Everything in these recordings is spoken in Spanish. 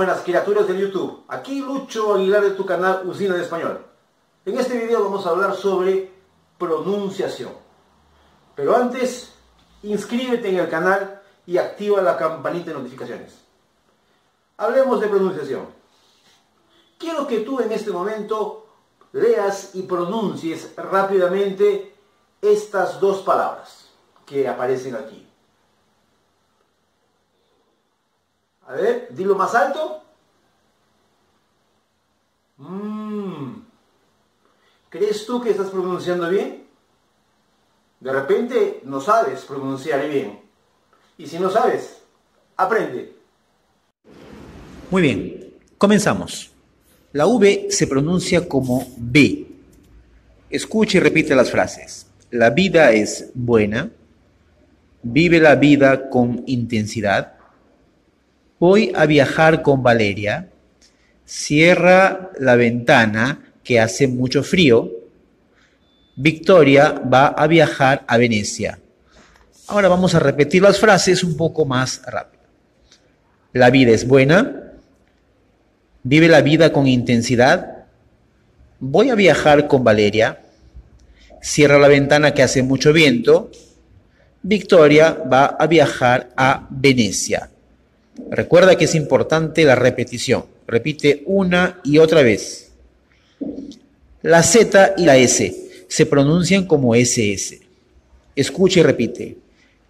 buenas criaturas del YouTube. Aquí Lucho Aguilar de tu canal Usina de Español. En este video vamos a hablar sobre pronunciación. Pero antes, inscríbete en el canal y activa la campanita de notificaciones. Hablemos de pronunciación. Quiero que tú en este momento leas y pronuncies rápidamente estas dos palabras que aparecen aquí. A ver, dilo más alto. Mm. ¿Crees tú que estás pronunciando bien? De repente no sabes pronunciar bien. Y si no sabes, aprende. Muy bien, comenzamos. La V se pronuncia como B. Escucha y repite las frases. La vida es buena. Vive la vida con intensidad. Voy a viajar con Valeria. Cierra la ventana que hace mucho frío. Victoria va a viajar a Venecia. Ahora vamos a repetir las frases un poco más rápido. La vida es buena. Vive la vida con intensidad. Voy a viajar con Valeria. Cierra la ventana que hace mucho viento. Victoria va a viajar a Venecia. Recuerda que es importante la repetición. Repite una y otra vez. La Z y la S se pronuncian como SS. Escucha y repite.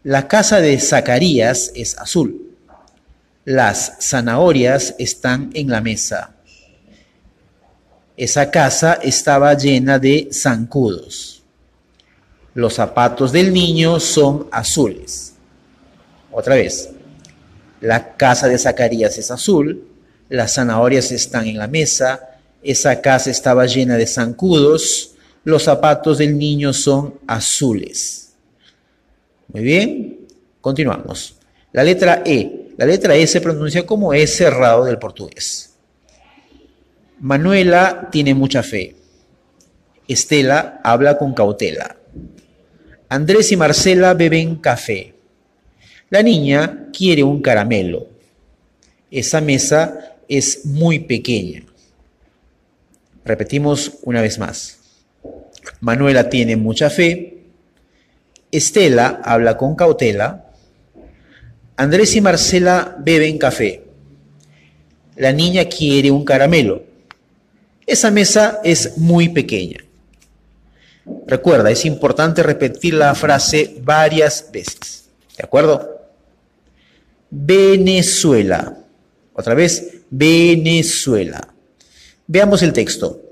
La casa de Zacarías es azul. Las zanahorias están en la mesa. Esa casa estaba llena de zancudos. Los zapatos del niño son azules. Otra vez. La casa de Zacarías es azul, las zanahorias están en la mesa, esa casa estaba llena de zancudos, los zapatos del niño son azules. Muy bien, continuamos. La letra E. La letra E se pronuncia como E cerrado del portugués. Manuela tiene mucha fe. Estela habla con cautela. Andrés y Marcela beben café. La niña quiere un caramelo. Esa mesa es muy pequeña. Repetimos una vez más. Manuela tiene mucha fe. Estela habla con cautela. Andrés y Marcela beben café. La niña quiere un caramelo. Esa mesa es muy pequeña. Recuerda, es importante repetir la frase varias veces. ¿De acuerdo? Venezuela. Otra vez, Venezuela. Veamos el texto.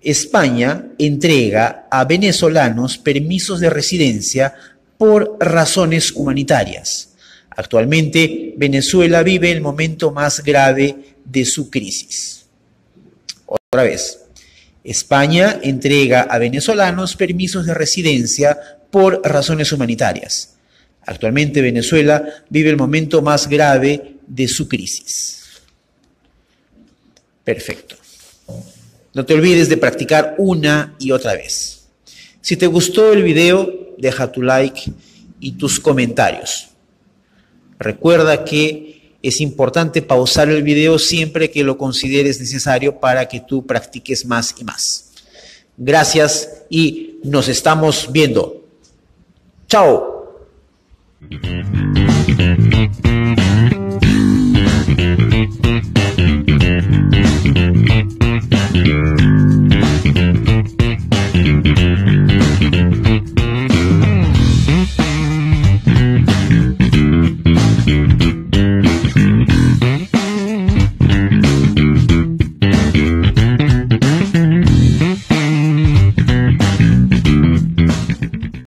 España entrega a venezolanos permisos de residencia por razones humanitarias. Actualmente, Venezuela vive el momento más grave de su crisis. Otra vez. España entrega a venezolanos permisos de residencia por razones humanitarias. Actualmente Venezuela vive el momento más grave de su crisis. Perfecto. No te olvides de practicar una y otra vez. Si te gustó el video, deja tu like y tus comentarios. Recuerda que es importante pausar el video siempre que lo consideres necesario para que tú practiques más y más. Gracias y nos estamos viendo. Chao. Mm-hmm.